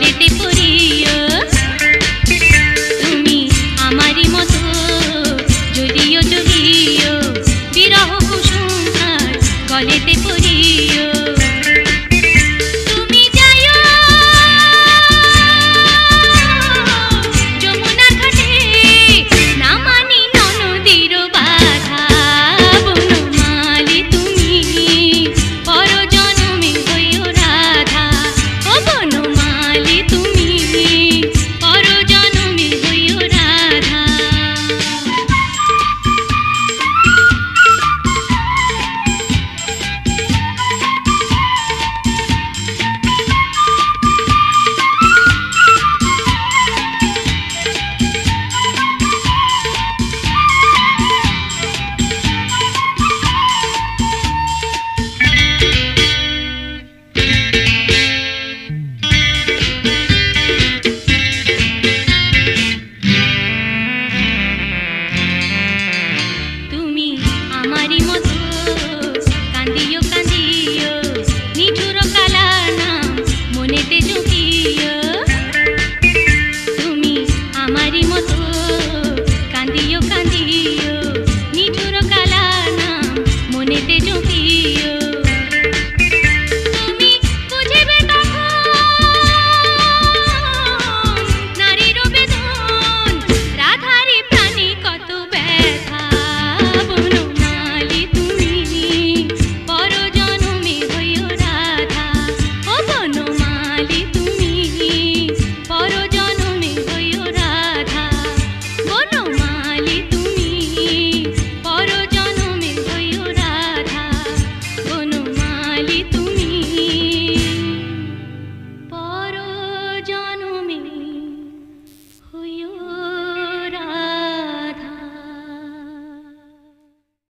solid